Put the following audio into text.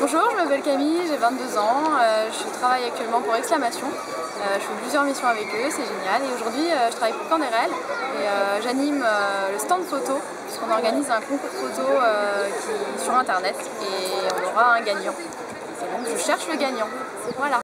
Bonjour, je m'appelle Camille, j'ai 22 ans, euh, je travaille actuellement pour Exclamation. Euh, je fais plusieurs missions avec eux, c'est génial. Et aujourd'hui, euh, je travaille pour Canderel et j'anime le stand photo, puisqu'on organise un concours photo sur internet et on aura un gagnant. Donc je cherche le gagnant. Voilà.